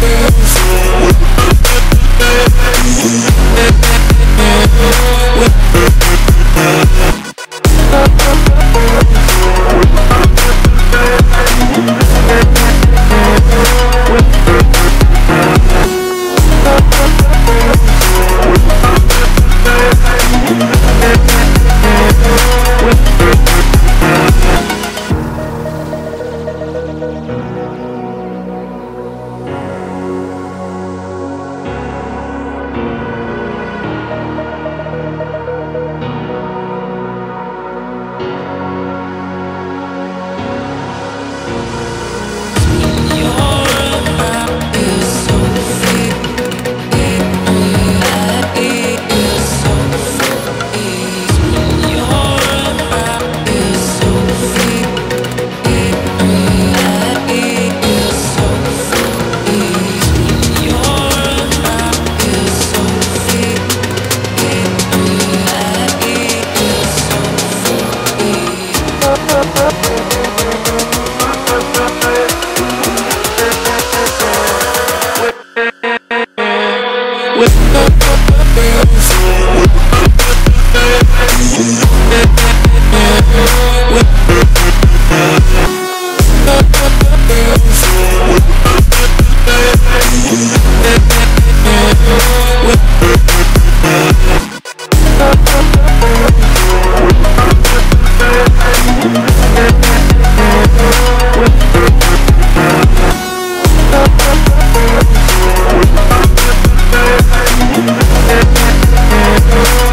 We'll Thank